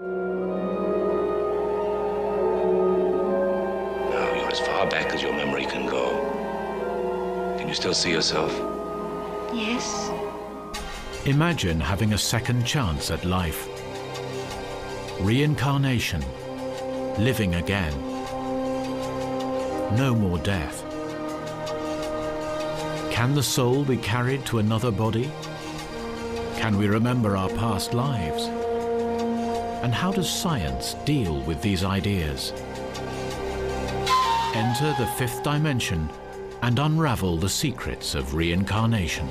Now you're as far back as your memory can go. Can you still see yourself? Yes. Imagine having a second chance at life. Reincarnation. Living again. No more death. Can the soul be carried to another body? Can we remember our past lives? And how does science deal with these ideas? Enter the fifth dimension and unravel the secrets of reincarnation.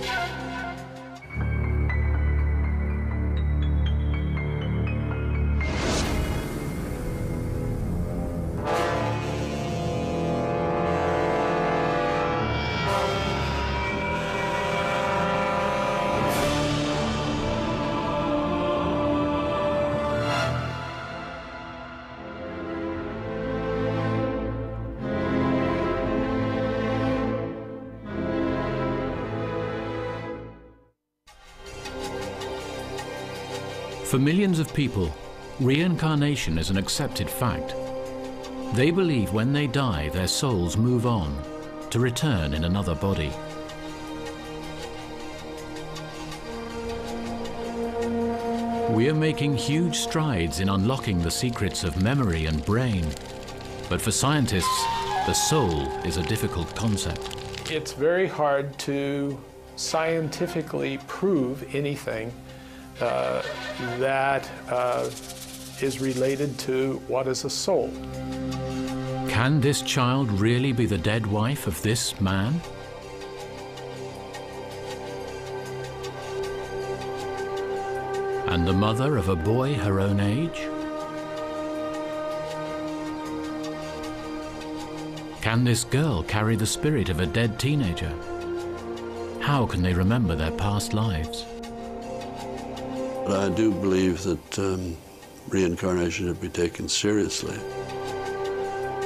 Millions of people, reincarnation is an accepted fact. They believe when they die, their souls move on to return in another body. We are making huge strides in unlocking the secrets of memory and brain. But for scientists, the soul is a difficult concept. It's very hard to scientifically prove anything uh, that uh, is related to what is a soul. Can this child really be the dead wife of this man? And the mother of a boy her own age? Can this girl carry the spirit of a dead teenager? How can they remember their past lives? But I do believe that um, reincarnation should be taken seriously.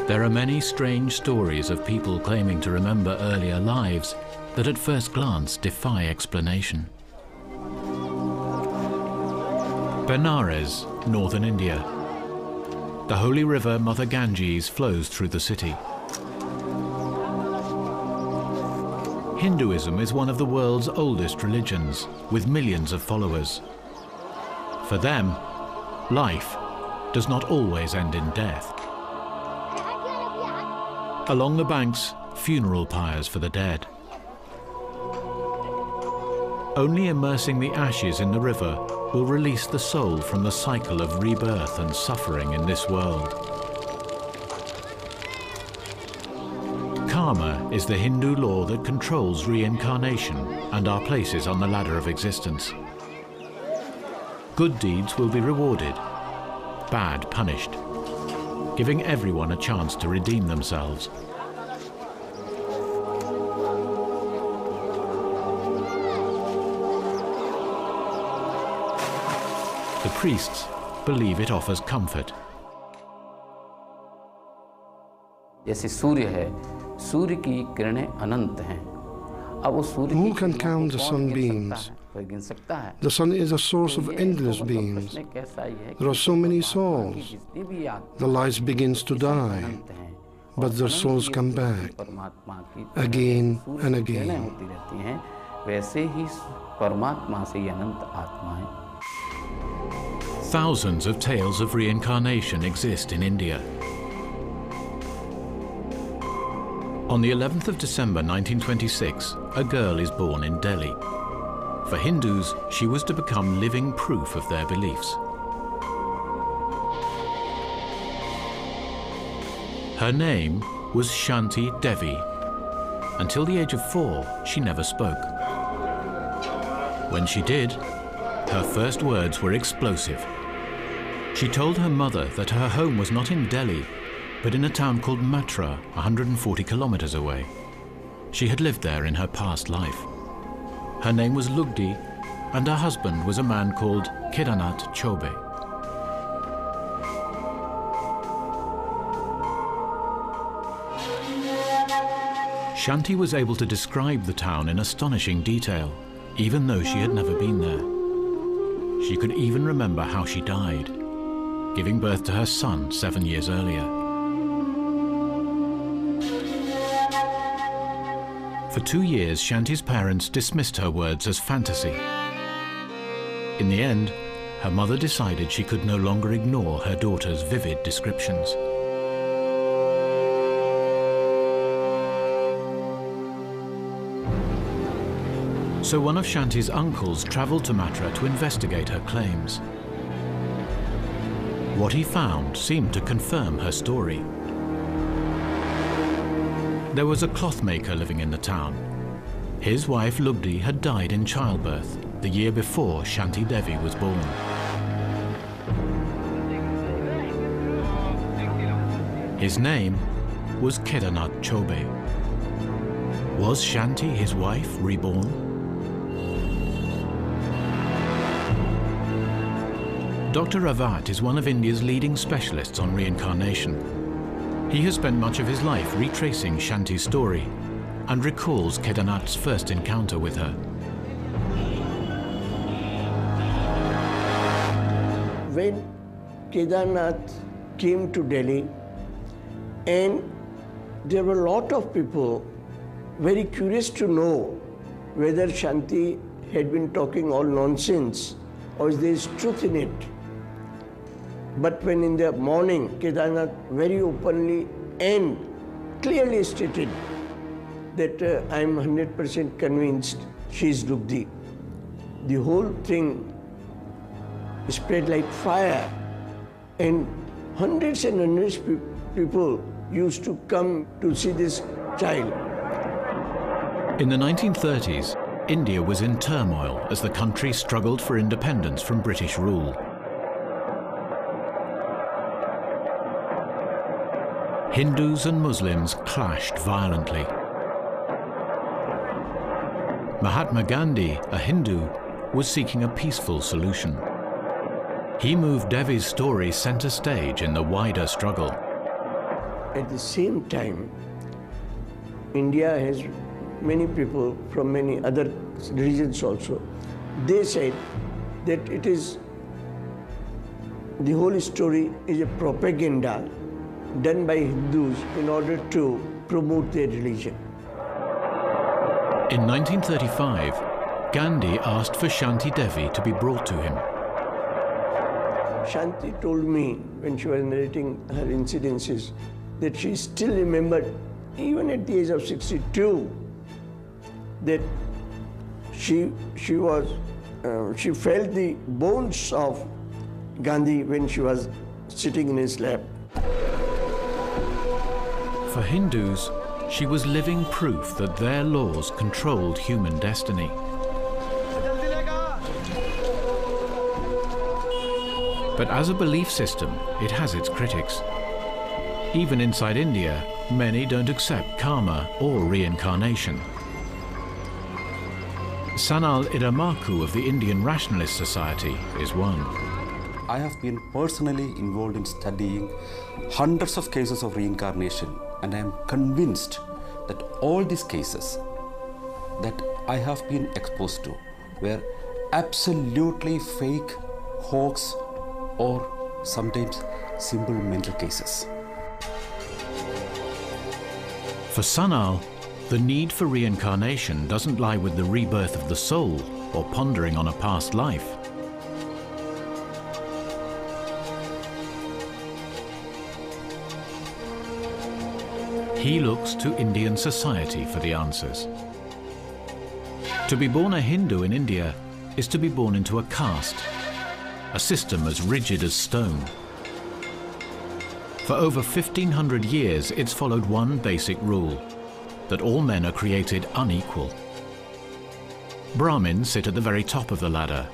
There are many strange stories of people claiming to remember earlier lives that at first glance defy explanation. Benares, northern India. The holy river Mother Ganges flows through the city. Hinduism is one of the world's oldest religions, with millions of followers. For them, life does not always end in death. Along the banks, funeral pyres for the dead. Only immersing the ashes in the river will release the soul from the cycle of rebirth and suffering in this world. Karma is the Hindu law that controls reincarnation and our places on the ladder of existence. Good deeds will be rewarded, bad punished, giving everyone a chance to redeem themselves. The priests believe it offers comfort. Who can count the sunbeams? The sun is a source of endless beams. There are so many souls. The lights begins to die, but their souls come back again and again. Thousands of tales of reincarnation exist in India. On the 11th of December 1926, a girl is born in Delhi. For Hindus, she was to become living proof of their beliefs. Her name was Shanti Devi. Until the age of four, she never spoke. When she did, her first words were explosive. She told her mother that her home was not in Delhi, but in a town called Mathura, 140 kilometers away. She had lived there in her past life. Her name was Lugdi, and her husband was a man called Kedarnath Chobe. Shanti was able to describe the town in astonishing detail, even though she had never been there. She could even remember how she died. giving birth to her son seven years earlier. For two years, Shanti's parents dismissed her words as fantasy. In the end, her mother decided she could no longer ignore her daughter's vivid descriptions. So one of Shanti's uncles travelled to Mathura to investigate her claims. What he found seemed to confirm her story. There was a clothmaker living in the town. His wife Lugdi had died in childbirth the year before Shanti Devi was born. His name was Kedarnath Chobe. Was Shanti his wife reborn? Dr. Rawat is one of India's leading specialists on reincarnation. He has spent much of his life retracing Shanti's story and recalls Kedarnath's first encounter with her. When Kedarnath came to Delhi, and there were a lot of people very curious to know whether Shanti had been talking all nonsense or is there is truth in it. But when in the morning, Kedarnath very openly and clearly stated that uh, I am 100% convinced she is Lugdi. The whole thing spread like fire and hundreds and hundreds of people used to come to see this child. In the 1930s, India was in turmoil as the country struggled for independence from British rule. Hindus and Muslims clashed violently. Mahatma Gandhi, a Hindu, was seeking a peaceful solution. He moved Devi's story center stage in the wider struggle. At the same time, India has many people from many other regions also. They said that it is the whole story is a propaganda done by Hindus in order to promote their religion. In 1935, Gandhi asked for Shanti Devi to be brought to him. Shanti told me when she was narrating her incidences that she still remembered, even at the age of 62, that she, she was, uh, she felt the bones of Gandhi when she was sitting in his lap. For Hindus, she was living proof that their laws controlled human destiny. But as a belief system, it has its critics. Even inside India, many don't accept karma or reincarnation. Sanal Edamaruku of the Indian Rationalist Society is one. I have been personally involved in studying hundreds of cases of reincarnation, and I am convinced that all these cases that I have been exposed to were absolutely fake, hoax, or sometimes simple mental cases. For Sanal, the need for reincarnation doesn't lie with the rebirth of the soul or pondering on a past life. He looks to Indian society for the answers. To be born a Hindu in India is to be born into a caste, a system as rigid as stone. For over 1500 years, it's followed one basic rule that all men are created unequal. Brahmins sit at the very top of the ladder.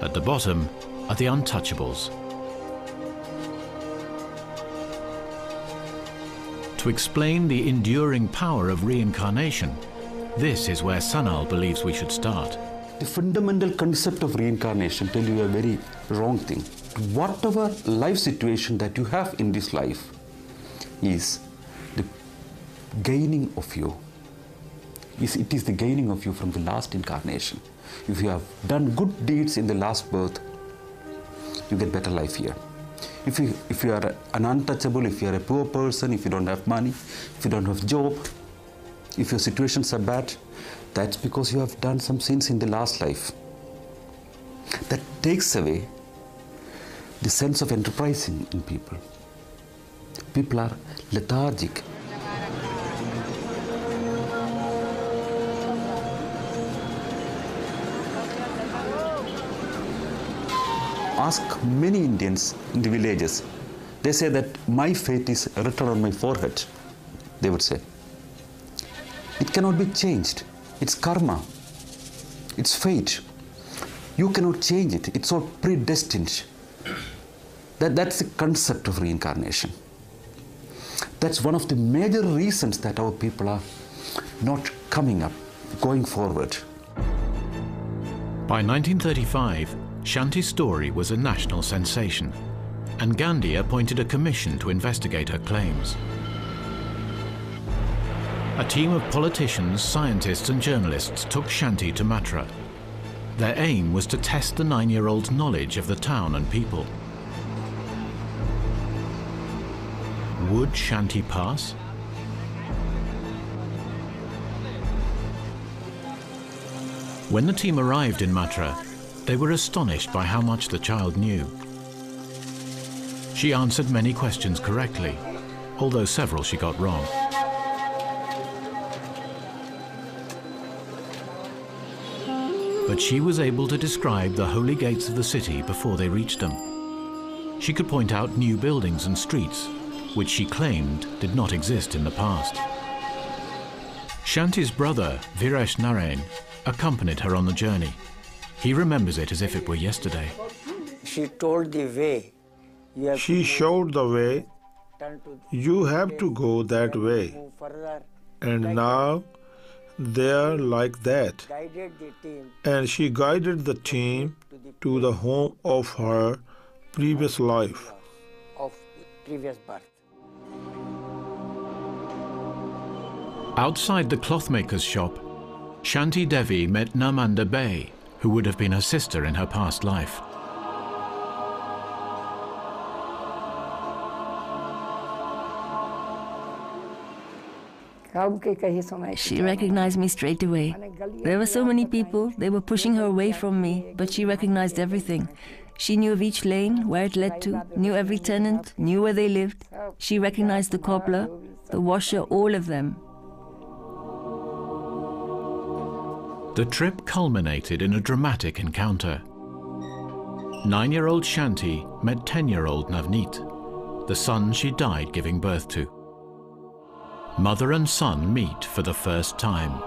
At the bottom are the untouchables. To explain the enduring power of reincarnation, this is where Sanal believes we should start. The fundamental concept of reincarnation tell you a very wrong thing. Whatever life situation that you have in this life is the gaining of you. It is the gaining of you from the last incarnation. If you have done good deeds in the last birth, you get better life here. If you, if you are an untouchable, if you are a poor person, if you don't have money, if you don't have job, if your situations are bad, that's because you have done some sins in the last life. That takes away the sense of enterprising in people. People are lethargic. Ask many Indians in the villages. They say that my fate is written on my forehead. They would say. It cannot be changed. It's karma. It's fate. You cannot change it. It's all predestined. That, that's the concept of reincarnation. That's one of the major reasons that our people are not coming up, going forward. By 1935, Shanti's story was a national sensation, and Gandhi appointed a commission to investigate her claims. A team of politicians, scientists, and journalists took Shanti to Mathura. Their aim was to test the nine year old's knowledge of the town and people. Would Shanti pass? When the team arrived in Mathura, they were astonished by how much the child knew. She answered many questions correctly, although several she got wrong. But she was able to describe the holy gates of the city before they reached them. She could point out new buildings and streets, which she claimed did not exist in the past. Shanti's brother, Viresh Narain, accompanied her on the journey. He remembers it as if it were yesterday. She told the way. She showed the way. You have to go that way. And now they're like that. Guided the team And she guided the team to the home of her previous life. of previous birth. Outside the clothmaker's shop, Shanti Devi met Namanda Bay, who would have been her sister in her past life. She recognized me straight away. There were so many people, they were pushing her away from me, but she recognized everything. She knew of each lane, where it led to, knew every tenant, knew where they lived. She recognized the cobbler, the washer, all of them. The trip culminated in a dramatic encounter. Nine year old Shanti met 10 year old Navneet, the son she died giving birth to. Mother and son meet for the first time.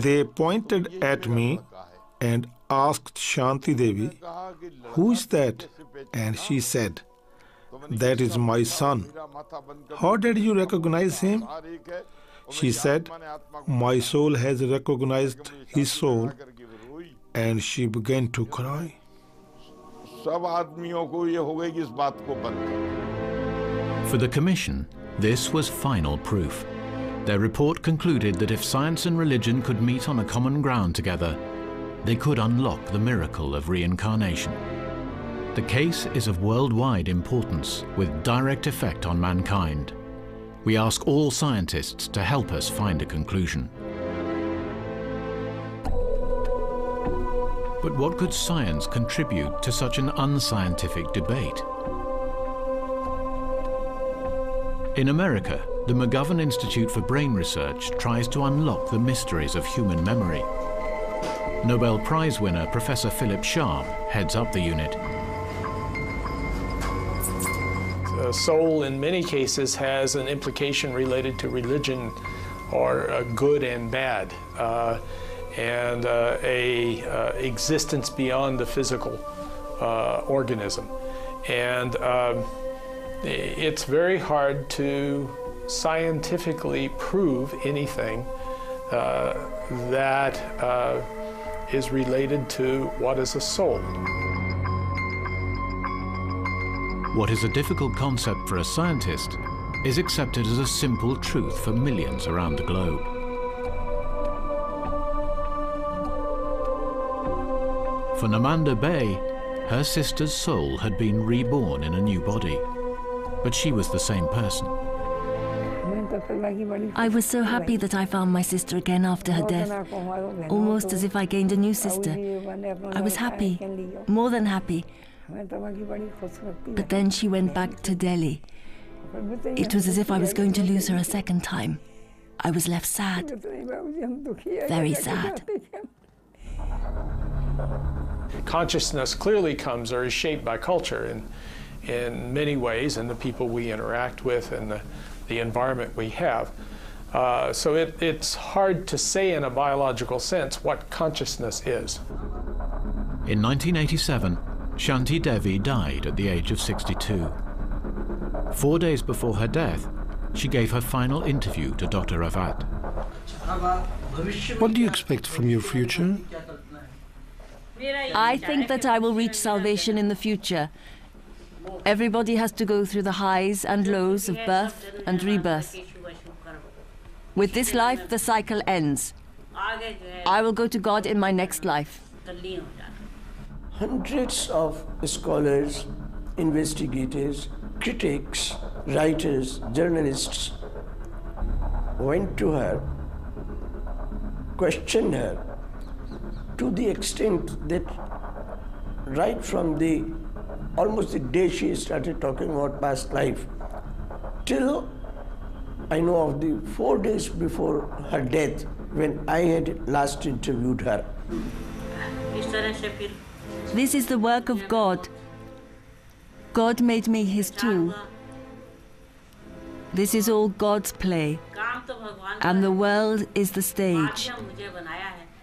They pointed at me and asked Shanti Devi, Who is that? And she said, That is my son. How did you recognize him? She said, My soul has recognized his soul, and she began to cry. For the Commission, this was final proof. Their report concluded that if science and religion could meet on a common ground together, they could unlock the miracle of reincarnation. The case is of worldwide importance, with direct effect on mankind. We ask all scientists to help us find a conclusion. But what could science contribute to such an unscientific debate? In America, the McGovern Institute for Brain Research tries to unlock the mysteries of human memory. Nobel Prize winner Professor Philip Sharp heads up the unit. Soul, in many cases, has an implication related to religion or uh, good and bad, uh, and uh, a existence beyond the physical organism. And um, it's very hard to scientifically prove anything uh, that uh, is related to what is a soul. What is a difficult concept for a scientist is accepted as a simple truth for millions around the globe. For Namanda Bay, Her sister's soul had been reborn in a new body, but she was the same person. I was so happy that I found my sister again after her death, almost as if I gained a new sister. I was happy, more than happy. But then she went back to Delhi. It was as if I was going to lose her a second time. I was left sad, very sad. Consciousness clearly comes or is shaped by culture in, in many ways and the people we interact with and the, the environment we have. Uh, so it, it's hard to say in a biological sense what consciousness is. In 1987, Shanti Devi died at the age of 62. Four days before her death, she gave her final interview to Dr. Rawat. What do you expect from your future? I think that I will reach salvation in the future. Everybody has to go through the highs and lows of birth and rebirth. With this life, the cycle ends. I will go to God in my next life. Hundreds of scholars, investigators, critics, writers, journalists went to her, questioned her to the extent that right from the almost the day she started talking about past life till I know of the four days before her death when I had last interviewed her. This is the work of God. God made me his tool. This is all God's play. And the world is the stage.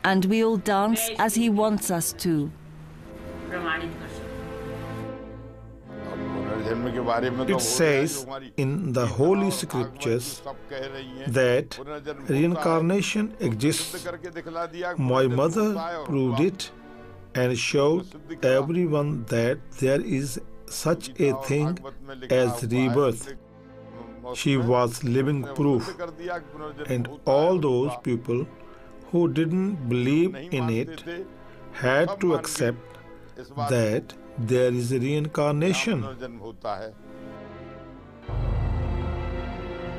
And we all dance as he wants us to. It says in the Holy Scriptures that reincarnation exists. My mother proved it and showed everyone that there is such a thing as rebirth. She was living proof, and all those people who didn't believe in it had to accept that there is reincarnation.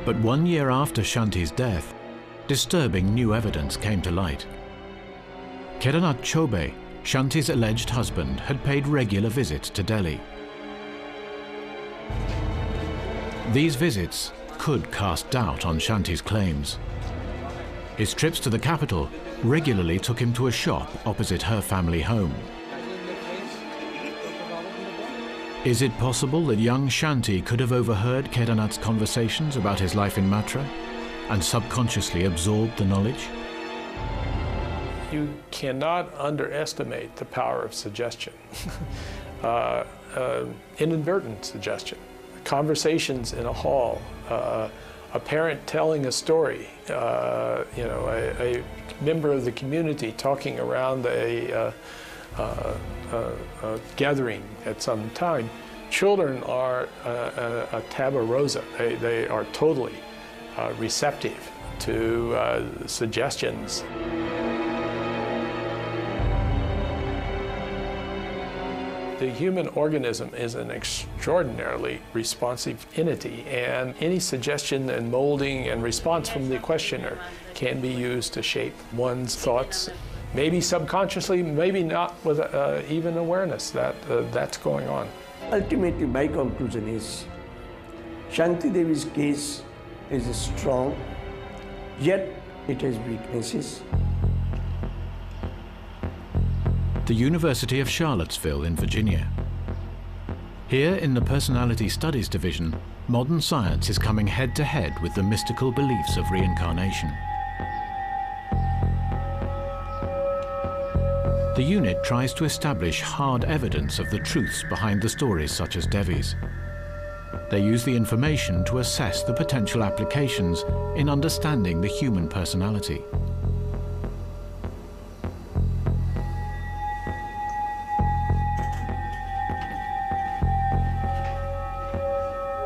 But one year after Shanti's death, disturbing new evidence came to light. Kedarnath Chobe, Shanti's alleged husband, had paid regular visits to Delhi. These visits could cast doubt on Shanti's claims. His trips to the capital regularly took him to a shop opposite her family home. Is it possible that young Shanti could have overheard Kedarnath's conversations about his life in Mathura and subconsciously absorbed the knowledge? You cannot underestimate the power of suggestion, uh, uh, inadvertent suggestion. Conversations in a hall, uh, a parent telling a story, uh, you know, a, a, member of the community talking around a, uh, uh, uh, gathering at some time. Children are a, a tabula rasa. They, they are totally receptive to suggestions. The human organism is an extraordinarily responsive entity, and any suggestion and molding and response from the questioner can be used to shape one's thoughts, maybe subconsciously, maybe not with uh, even awareness that uh, that's going on. Ultimately, my conclusion is Shanti Devi's case is strong, yet it has weaknesses. The University of Charlottesville in Virginia. Here in the Personality Studies Division, modern science is coming head to head with the mystical beliefs of reincarnation. The unit tries to establish hard evidence of the truths behind the stories such as Devi's. They use the information to assess the potential applications in understanding the human personality.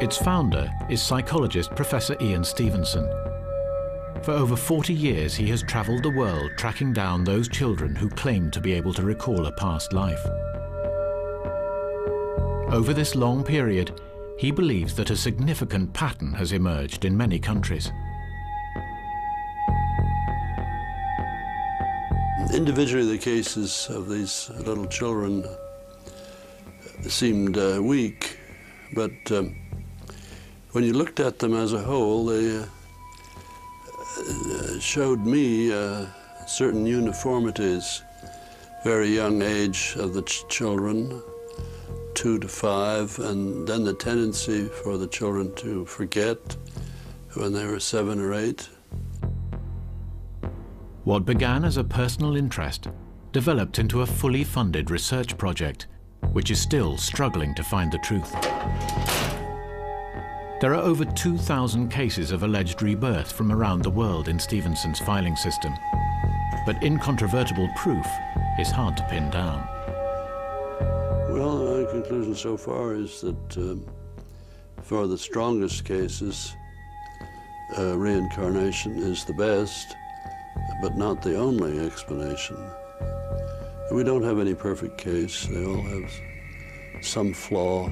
Its founder is psychologist Professor Ian Stevenson. For over 40 years, he has traveled the world tracking down those children who claim to be able to recall a past life. Over this long period, he believes that a significant pattern has emerged in many countries. Individually, the cases of these little children seemed uh, weak, but um, when you looked at them as a whole, they uh, uh showed me uh, certain uniformities. Very young age of the ch children, two to five, and then the tendency for the children to forget when they were seven or eight. What began as a personal interest developed into a fully funded research project, which is still struggling to find the truth. There are over 2,000 cases of alleged rebirth from around the world in Stevenson's filing system, but incontrovertible proof is hard to pin down. Well, my conclusion so far is that um, for the strongest cases, uh, reincarnation is the best, but not the only explanation. We don't have any perfect case. They all have some flaw.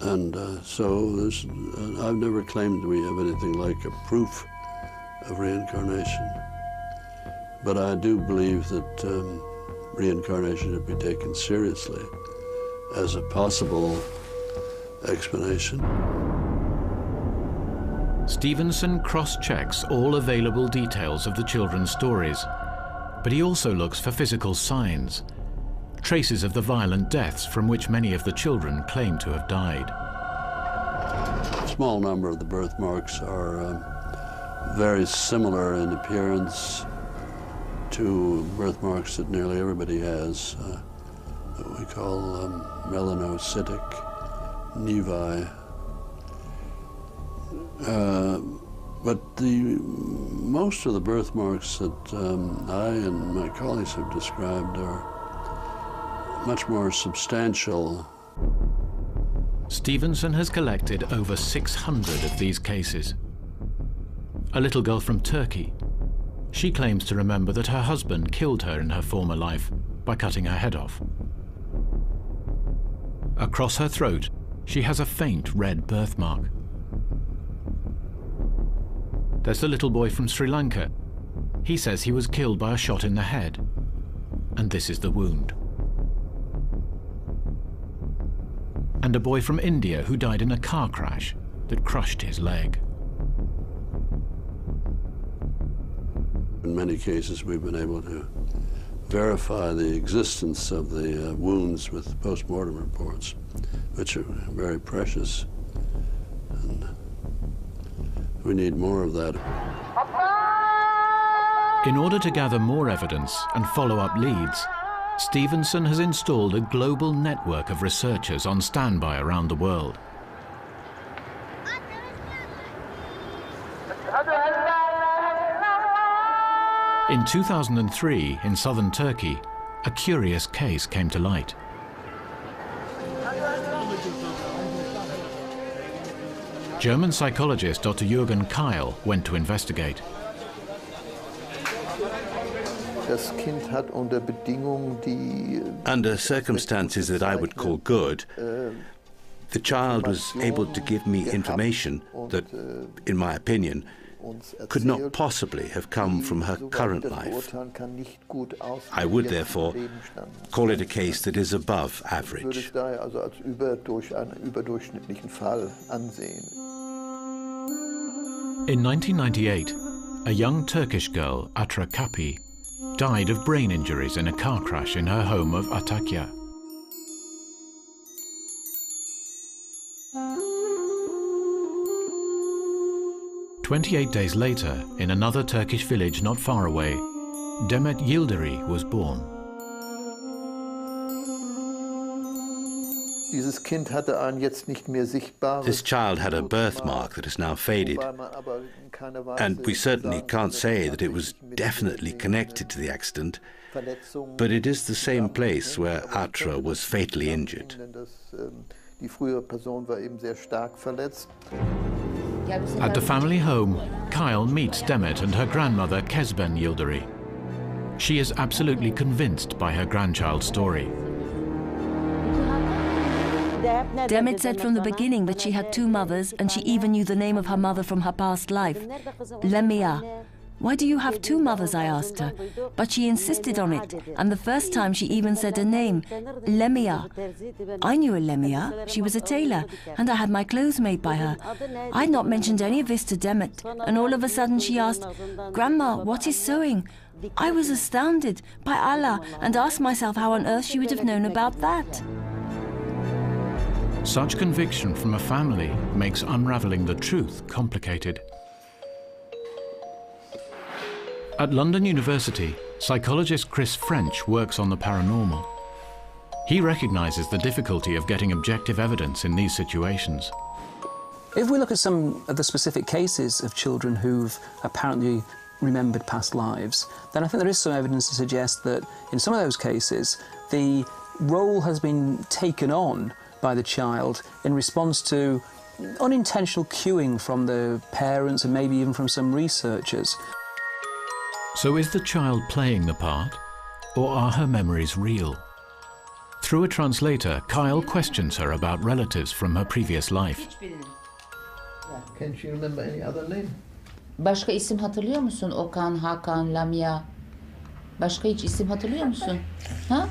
And uh, so uh, I've never claimed we have anything like a proof of reincarnation. But I do believe that um, reincarnation should be taken seriously as a possible explanation. Stevenson cross-checks all available details of the children's stories, but he also looks for physical signs, traces of the violent deaths from which many of the children claim to have died. A small number of the birthmarks are um, very similar in appearance to birthmarks that nearly everybody has, uh, what we call um, melanocytic nevi uh, but the most of the birthmarks that um, I and my colleagues have described are much more substantial. Stevenson has collected over 600 of these cases. A little girl from Turkey. She claims to remember that her husband killed her in her former life by cutting her head off. Across her throat, she has a faint red birthmark. There's the little boy from Sri Lanka. He says he was killed by a shot in the head. And this is the wound. And a boy from India who died in a car crash that crushed his leg. In many cases, we've been able to verify the existence of the uh, wounds with post-mortem reports, which are very precious. And we need more of that. In order to gather more evidence and follow up leads, Stevenson has installed a global network of researchers on standby around the world. In 2003, in southern Turkey, a curious case came to light. German psychologist Dr. Jürgen Keil went to investigate. Under circumstances that I would call good, the child was able to give me information that, in my opinion, could not possibly have come from her current life. I would therefore call it a case that is above average. In 1998, a young Turkish girl, Atra Kapi, died of brain injuries in a car crash in her home of Antakya. Twenty-eight days later, in another Turkish village not far away, Demet Yildirim was born. This child had a birthmark that has now faded, and we certainly can't say that it was definitely connected to the accident, but it is the same place where Atra was fatally injured. At the family home, Keil meets Demet and her grandmother Kesben Yildirim. She is absolutely convinced by her grandchild's story. Demet said from the beginning that she had two mothers and she even knew the name of her mother from her past life. Lemia. Why do you have two mothers? I asked her. But she insisted on it, and the first time she even said her name, Lemia. I knew a Lemia. She was a tailor, and I had my clothes made by her. I'd not mentioned any of this to Demet, and all of a sudden she asked, Grandma, what is sewing? I was astounded, by Allah, and asked myself how on earth she would have known about that. Such conviction from a family makes unraveling the truth complicated. At London University, psychologist Chris French works on the paranormal. He recognizes the difficulty of getting objective evidence in these situations. If we look at some of the specific cases of children who've apparently remembered past lives, then I think there is some evidence to suggest that in some of those cases, the role has been taken on by the child in response to unintentional cueing from the parents and maybe even from some researchers. So is the child playing the part, or are her memories real? Through a translator, Keil questions her about relatives from her previous life. Can she remember any other name? Başka isim hatırlıyor musun? Okan, Hakan, Lamia. Başka hiç isim hatırlıyor musun? Ha?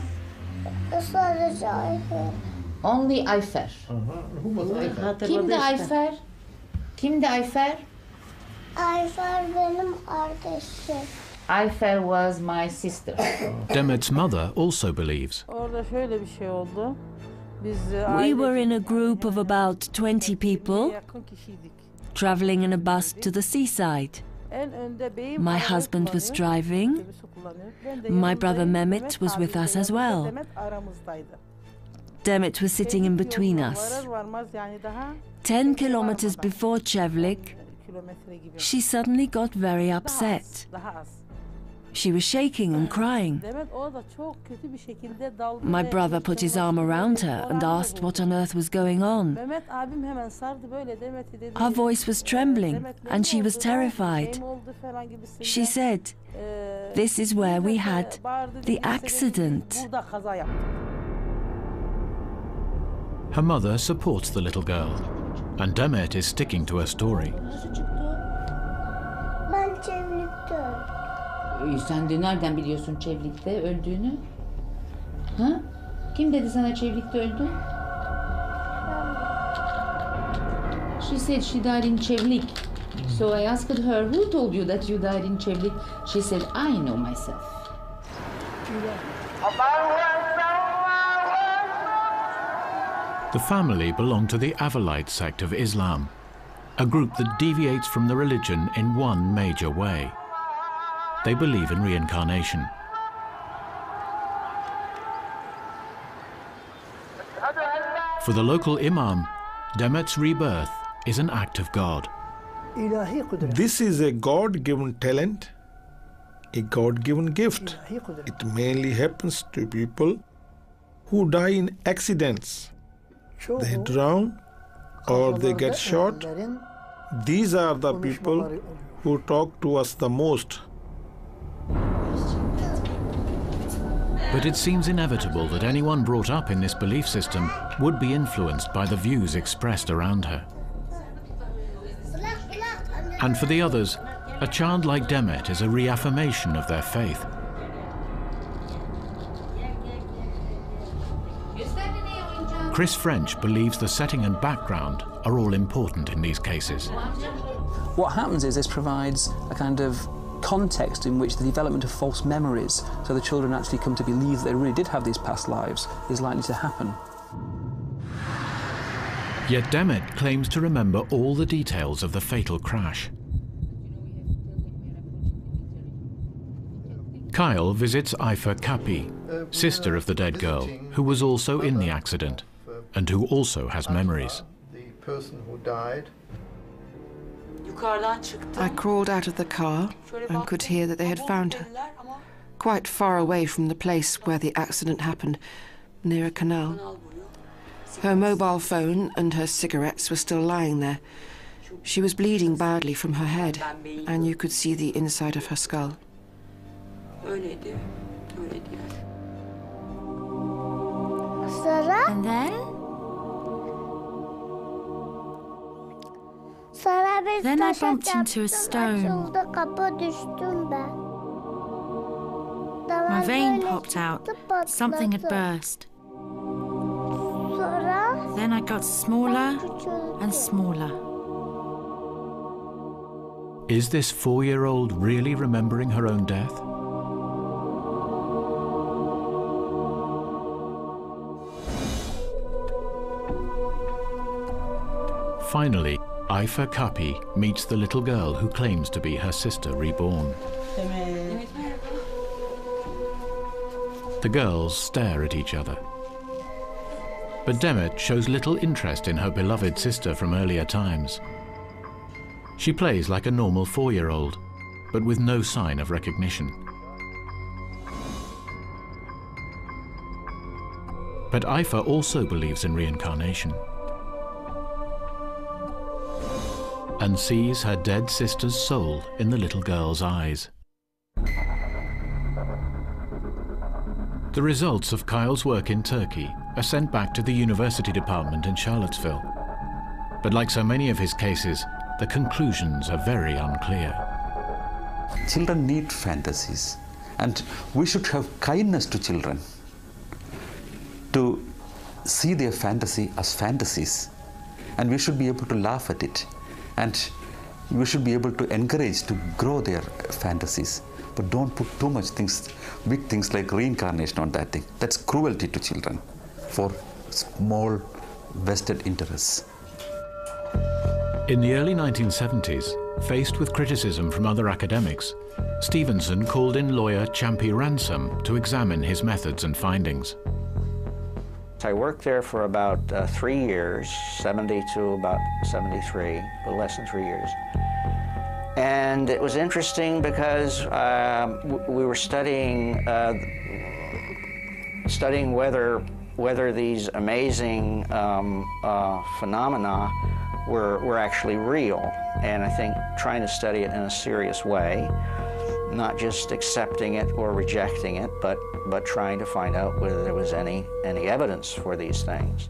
Sadece Ayfer. Only Ayfer. Uh-huh. Who was Ayfer? Kimdi Ayfer? Kimdi Ayfer? Ayfer benim kardeşim. Ayfer was my sister. Uh-huh. Demet's mother also believes. Orada şöyle bir şey oldu. Biz We were in a group of about 20 people traveling in a bus to the seaside. En önde beyim My husband was driving. otobüsü kullanıyor. Ben de My brother Mehmet was with us as well. Aramızdaydı. Was sitting in between us. 10 kilometers before Çevlik, she suddenly got very upset. She was shaking and crying. My brother put his arm around her and asked what on earth was going on. Her voice was trembling and she was terrified. She said, This is where we had the accident. Burada kaza yaptım. Her mother supports the little girl, and Demet is sticking to her story. Ben çevikte öldüm. Ee, Sen de nereden biliyorsun Çevlik'te öldüğünü? Ha? Kim dedi sana Çevlik'te öldü? She said she died in Çevlik. So I asked her, who told you that you died in Çevlik? She said, I know myself. The family belong to the Alawite sect of Islam, a group that deviates from the religion in one major way. They believe in reincarnation. For the local imam, Demet's rebirth is an act of God. This is a God given talent, a God given gift. It mainly happens to people who die in accidents. They drown or they get shot. These are the people who talk to us the most. But it seems inevitable that anyone brought up in this belief system would be influenced by the views expressed around her. And for the others, a child like Demet is a reaffirmation of their faith. Chris French believes the setting and background are all important in these cases. What happens is this provides a kind of context in which the development of false memories, so the children actually come to believe that they really did have these past lives, is likely to happen. Yet Demet claims to remember all the details of the fatal crash. Keil visits Ayfer Kapi, sister of the dead girl, who was also in the accident and who also has uh, memories. The person who died. I crawled out of the car and could hear that they had found her, quite far away from the place where the accident happened, near a canal. Her mobile phone and her cigarettes were still lying there. She was bleeding badly from her head, and you could see the inside of her skull. And then? Then I bumped into a stone. Açıldı kapı düştüm ben. My vein popped out. Something had burst. Sonra Then I got smaller and smaller. Is this four year old really remembering her own death? Finally, Ayfer Kapi meets the little girl who claims to be her sister reborn. The girls stare at each other. But Demet shows little interest in her beloved sister from earlier times. She plays like a normal four year old, but with no sign of recognition. But Ayfer also believes in reincarnation and sees her dead sister's soul in the little girl's eyes. The results of Keil's work in Turkey are sent back to the university department in Charlottesville. But like so many of his cases, the conclusions are very unclear. Children need fantasies, and we should have kindness to children to see their fantasy as fantasies, and we should be able to laugh at it, and we should be able to encourage to grow their fantasies. But don't put too much things, big things like reincarnation on that thing. That's cruelty to children for small vested interests. In the early 1970s, faced with criticism from other academics, Stevenson called in lawyer Champe Ransom to examine his methods and findings. I worked there for about uh, three years, 70 to about 73, a less than three years. And it was interesting because um, we were studying uh, studying whether whether these amazing um, uh, phenomena were were actually real, and I think trying to study it in a serious way, not just accepting it or rejecting it, but but trying to find out whether there was any any evidence for these things.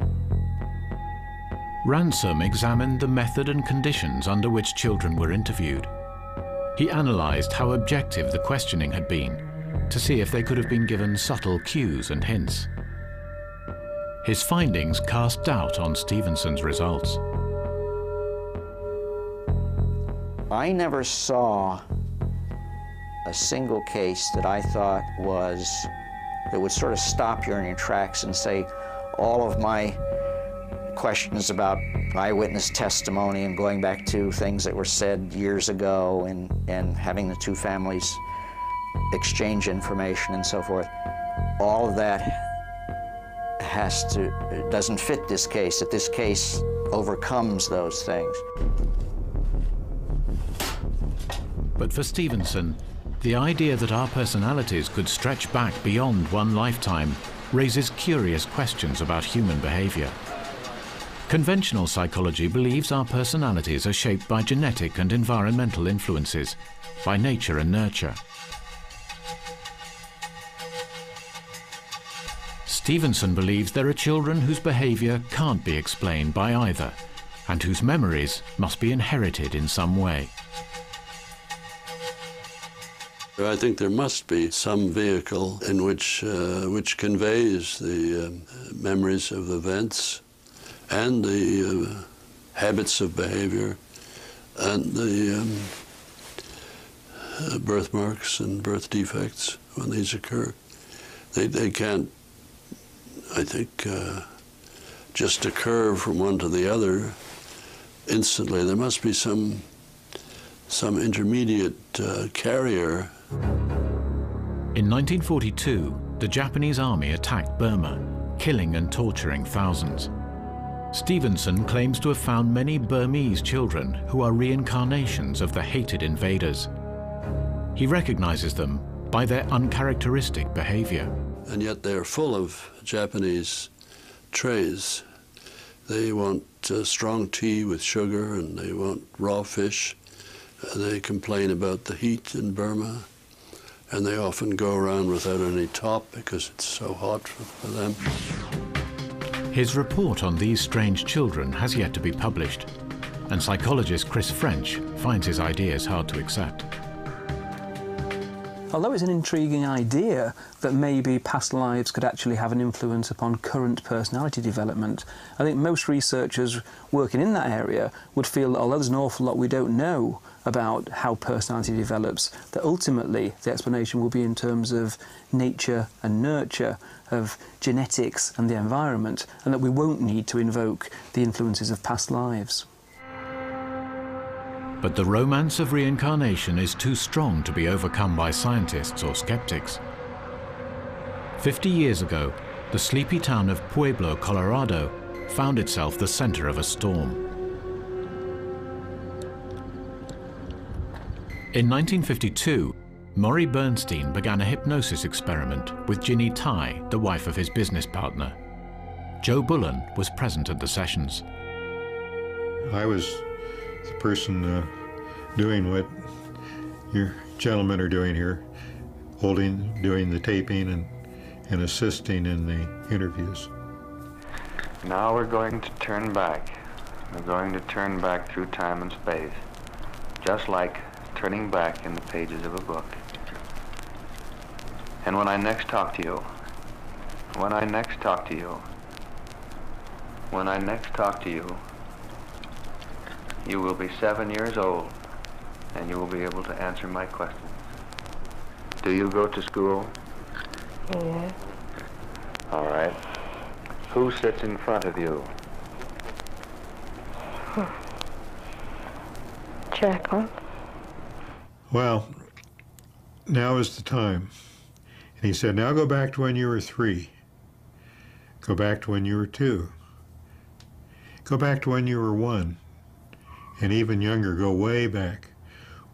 Ransom examined the method and conditions under which children were interviewed. He analysed how objective the questioning had been to see if they could have been given subtle cues and hints. His findings cast doubt on Stevenson's results. I never saw a single case that I thought was, that would sort of stop you in your tracks and say, all of my questions about eyewitness testimony and going back to things that were said years ago and, and having the two families exchange information and so forth, all of that has to, doesn't fit this case, that this case overcomes those things. But for Stevenson, the idea that our personalities could stretch back beyond one lifetime raises curious questions about human behavior. Conventional psychology believes our personalities are shaped by genetic and environmental influences, by nature and nurture. Stevenson believes there are children whose behavior can't be explained by either, and whose memories must be inherited in some way. I think there must be some vehicle in which, uh, which conveys the um, memories of events and the uh, habits of behavior and the um, uh, birthmarks and birth defects when these occur. They, they can't, I think, uh, just occur from one to the other instantly. There must be some, some intermediate uh, carrier In 1942, the Japanese army attacked Burma, killing and torturing thousands. Stevenson claims to have found many Burmese children who are reincarnations of the hated invaders. He recognizes them by their uncharacteristic behavior. And yet they're full of Japanese trays. They want uh, strong tea with sugar and they want raw fish. Uh, they complain about the heat in Burma and they often go around without any top because it's so hot for, them. His report on these strange children has yet to be published, and psychologist Chris French finds his ideas hard to accept. Although it's an intriguing idea that maybe past lives could actually have an influence upon current personality development, I think most researchers working in that area would feel that although there's an awful lot we don't know about how personality develops, that ultimately the explanation will be in terms of nature and nurture, of genetics and the environment, and that we won't need to invoke the influences of past lives. But the romance of reincarnation is too strong to be overcome by scientists or skeptics. Fifty years ago, the sleepy town of Pueblo, Colorado, found itself the center of a storm. In 1952, Morey Bernstein began a hypnosis experiment with Ginny Tighe, the wife of his business partner. Joe Bullen was present at the sessions. I was the person uh, doing what your gentlemen are doing here, holding, doing the taping and, and assisting in the interviews. Now we're going to turn back. We're going to turn back through time and space, just like turning back in the pages of a book. And when I next talk to you, when I next talk to you, when I next talk to you, you will be seven years old, and you will be able to answer my questions. Do you go to school? Yes. All right. Who sits in front of you? Hmm. Jacqueline. Well, now is the time. And he said, now go back to when you were three. Go back to when you were two. Go back to when you were one. And even younger, go way back,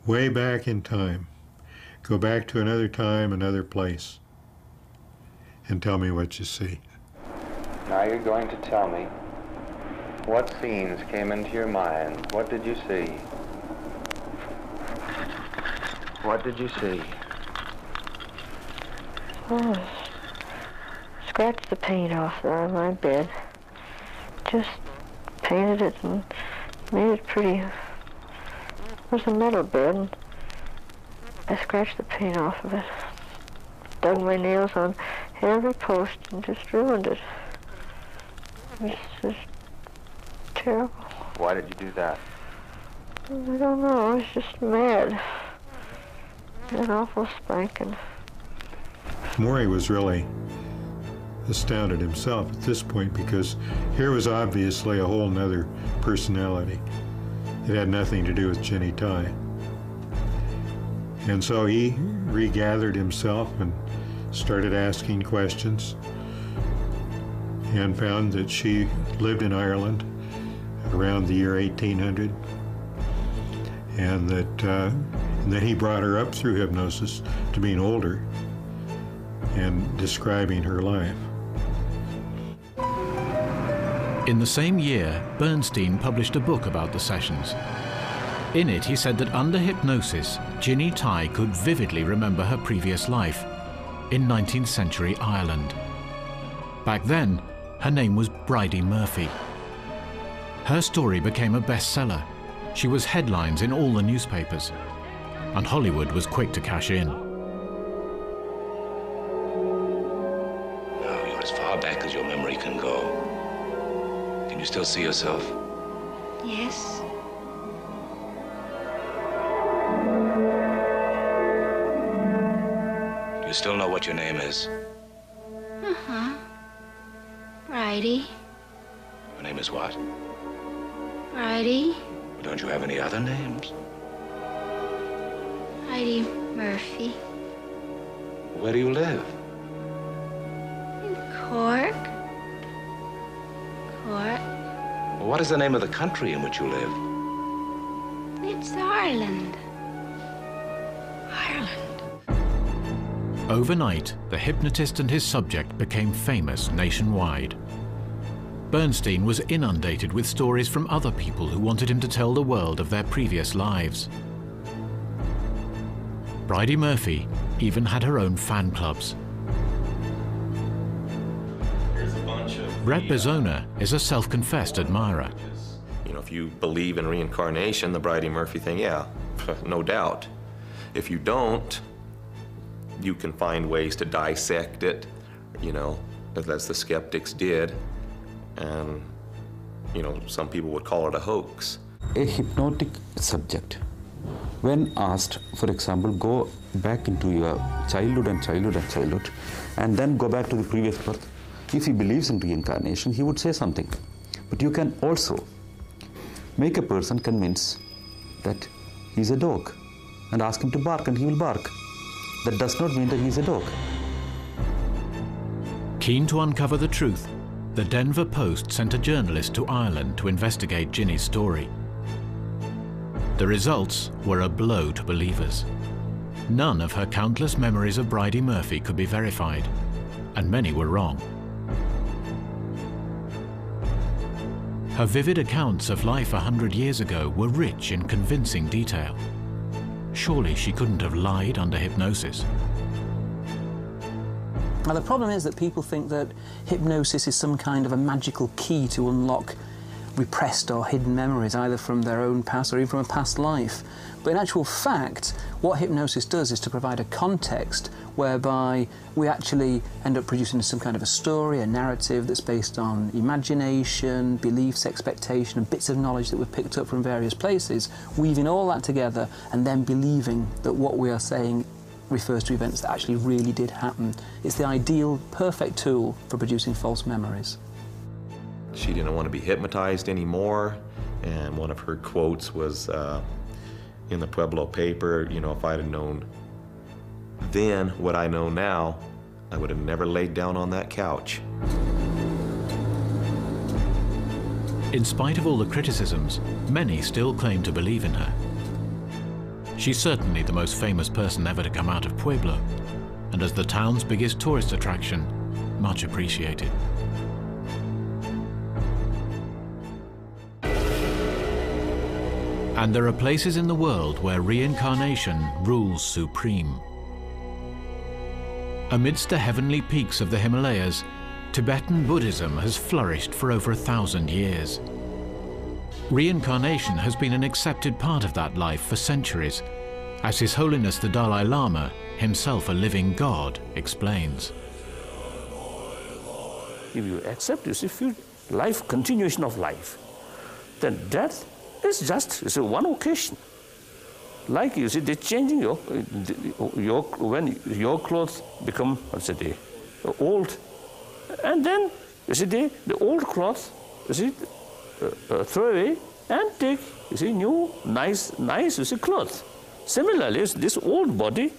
way back in time. Go back to another time, another place. And tell me what you see. Now you're going to tell me what scenes came into your mind. What did you see? What did you see? Oh, scratched the paint off there on my bed. Just painted it and made it pretty. Uh, it was a metal bed. And I scratched the paint off of it. Dug my nails on every post and just ruined it. It was just terrible. Why did you do that? I don't know. I was just mad. An awful spanking. Morey was really astounded himself at this point because here was obviously a whole nother personality. It had nothing to do with Jenny Tighe. And so he regathered himself and started asking questions and found that she lived in Ireland around the year 1800 and that uh, and then he brought her up through hypnosis to being older and describing her life. In the same year, Bernstein published a book about the sessions. In it, he said that under hypnosis, Ginny Tighe could vividly remember her previous life in 19th century Ireland. Back then, her name was Bridey Murphy. Her story became a bestseller. She was headlines in all the newspapers, and Hollywood was quick to cash in. Still see yourself? Yes. Do you still know what your name is? Uh-huh. Bridey. Your name is what? Bridey. Don't you have any other names? Bridey Murphy. Where do you live? In. Cork. What is the name of the country in which you live? It's Ireland. Ireland. Overnight, the hypnotist and his subject became famous nationwide. Bernstein was inundated with stories from other people who wanted him to tell the world of their previous lives. Bridey Murphy even had her own fan clubs. Brett Bezona is a self-confessed admirer. You know, if you believe in reincarnation, the Bridey Murphy thing, yeah, no doubt. If you don't, you can find ways to dissect it, you know, as the skeptics did. And, you know, some people would call it a hoax. A hypnotic subject, when asked, for example, go back into your childhood and childhood and childhood, and then go back to the previous birth, if he believes in reincarnation, he would say something. But you can also make a person convince that he's a dog and ask him to bark and he will bark. That does not mean that he's a dog. Keen to uncover the truth, the Denver Post sent a journalist to Ireland to investigate Ginny's story. The results were a blow to believers. None of her countless memories of Bridey Murphy could be verified, and many were wrong. Her vivid accounts of life a hundred years ago were rich in convincing detail. Surely she couldn't have lied under hypnosis. Now, the problem is that people think that hypnosis is some kind of a magical key to unlock repressed or hidden memories, either from their own past or even from a past life. But in actual fact, what hypnosis does is to provide a context whereby we actually end up producing some kind of a story, a narrative that's based on imagination, beliefs, expectation, and bits of knowledge that we've picked up from various places, weaving all that together and then believing that what we are saying refers to events that actually really did happen. It's the ideal, perfect tool for producing false memories. She didn't want to be hypnotized anymore, and one of her quotes was uh, in the Pueblo paper, you know, if I'd have known then what I know now, I would have never laid down on that couch. In spite of all the criticisms, many still claim to believe in her. She's certainly the most famous person ever to come out of Pueblo, and as the town's biggest tourist attraction, much appreciated. And there are places in the world where reincarnation rules supreme. Amidst the heavenly peaks of the Himalayas, Tibetan Buddhism has flourished for over a thousand years. Reincarnation has been an accepted part of that life for centuries, as His Holiness the Dalai Lama, himself a living God, explains. If you accept this, if you life, continuation of life, then death is just it's one occasion. Like you see, they're changing your, your when your clothes become, what's it, old, and then you see the, the old clothes, you see, uh, uh, throw away and take, you see, new, nice, nice, you see, clothes. Similarly, this old body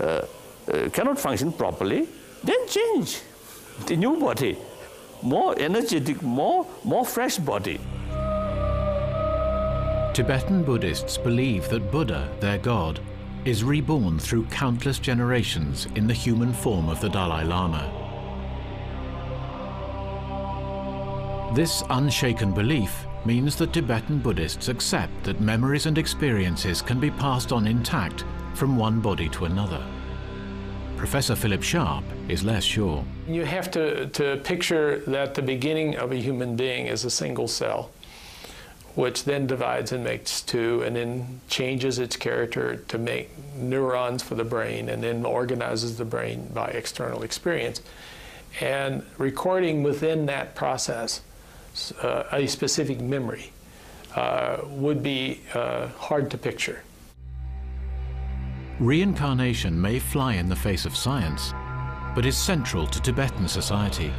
uh, uh, cannot function properly, then change the new body, more energetic, more, more fresh body. Tibetan Buddhists believe that Buddha, their god, is reborn through countless generations in the human form of the Dalai Lama. This unshaken belief means that Tibetan Buddhists accept that memories and experiences can be passed on intact from one body to another. Professor Phillip Sharp is less sure. You have to, to picture that the beginning of a human being is a single cell which then divides and makes two and then changes its character to make neurons for the brain and then organizes the brain by external experience. And recording within that process uh, a specific memory uh, would be uh, hard to picture. Reincarnation may fly in the face of science, but is central to Tibetan society.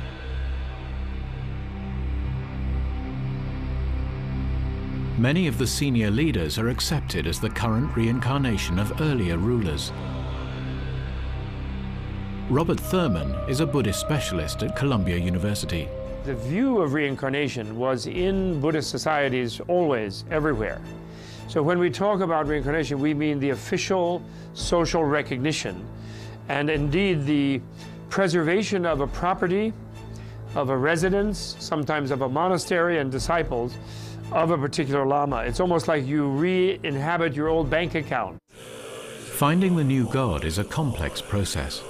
Many of the senior leaders are accepted as the current reincarnation of earlier rulers. Robert Thurman is a Buddhist specialist at Columbia University. The view of reincarnation was in Buddhist societies always, everywhere. So when we talk about reincarnation, we mean the official social recognition and indeed the preservation of a property, of a residence, sometimes of a monastery and disciples, of a particular Lama. It's almost like you re-inhabit your old bank account. Finding the new god is a complex process.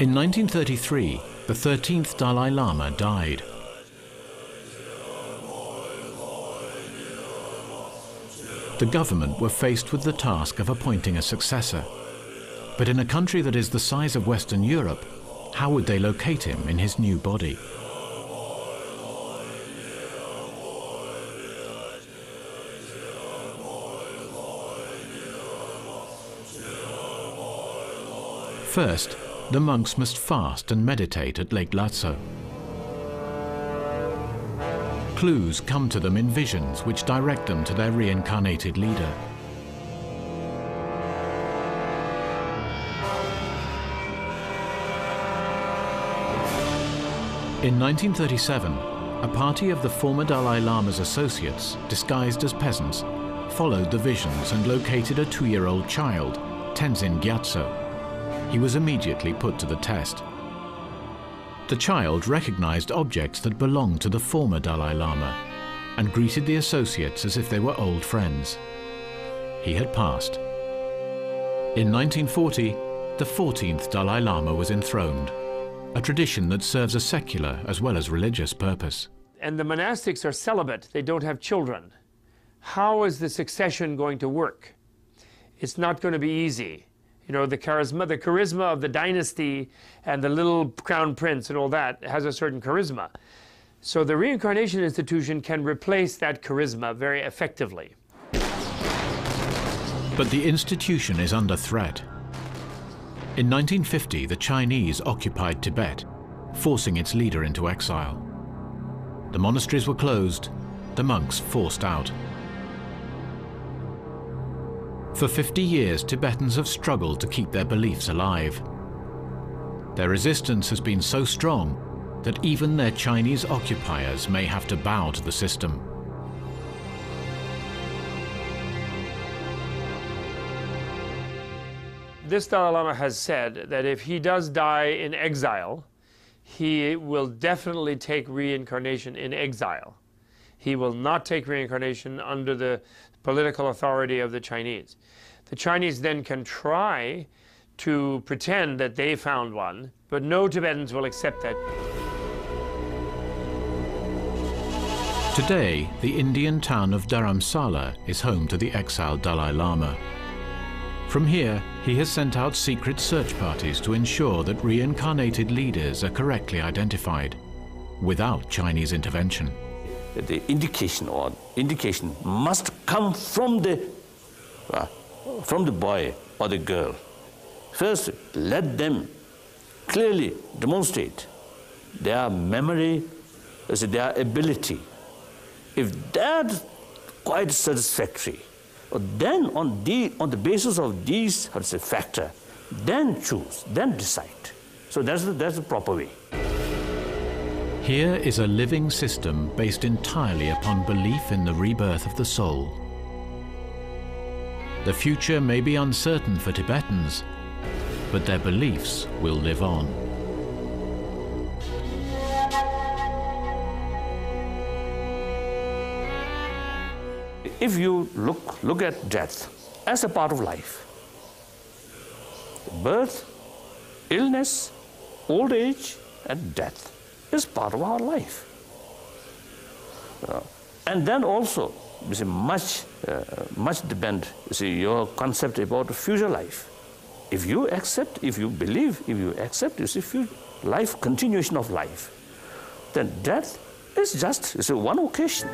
In 1933, the 13th Dalai Lama died. The government were faced with the task of appointing a successor. But in a country that is the size of Western Europe, how would they locate him in his new body? First, the monks must fast and meditate at Lake Lhasa. Clues come to them in visions which direct them to their reincarnated leader. In 1937, a party of the former Dalai Lama's associates, disguised as peasants, followed the visions and located a two-year-old child, Tenzin Gyatso. He was immediately put to the test. The child recognized objects that belonged to the former Dalai Lama and greeted the associates as if they were old friends. He had passed. In 1940, the 14th Dalai Lama was enthroned, a tradition that serves a secular as well as religious purpose. And the monastics are celibate, they don't have children. How is the succession going to work? It's not going to be easy. You know, the charisma, the charisma of the dynasty and the little crown prince and all that has a certain charisma. So the reincarnation institution can replace that charisma very effectively. But the institution is under threat. In 1950, the Chinese occupied Tibet, forcing its leader into exile. The monasteries were closed, the monks forced out. For 50 years, Tibetans have struggled to keep their beliefs alive. Their resistance has been so strong that even their Chinese occupiers may have to bow to the system. This Dalai Lama has said that if he does die in exile, he will definitely take reincarnation in exile. He will not take reincarnation under the political authority of the Chinese. The Chinese then can try to pretend that they found one, but no Tibetans will accept that. Today, the Indian town of Dharamsala is home to the exiled Dalai Lama. From here, he has sent out secret search parties to ensure that reincarnated leaders are correctly identified, without Chinese intervention. The indication or indication must come from the uh, from the boy or the girl. First, let them clearly demonstrate their memory, their ability. If that's quite satisfactory, then on the, on the basis of these how to say, factor, then choose, then decide. So that's the, that's the proper way. Here is a living system based entirely upon belief in the rebirth of the soul. The future may be uncertain for Tibetans, but their beliefs will live on. If you look, look at death as a part of life, birth, illness, old age, and death is part of our life. Uh, and then also, you see, much, uh, much depend, you see, your concept about future life. If you accept, if you believe, if you accept, you see, future, life, continuation of life, then death is just, it's a one occasion.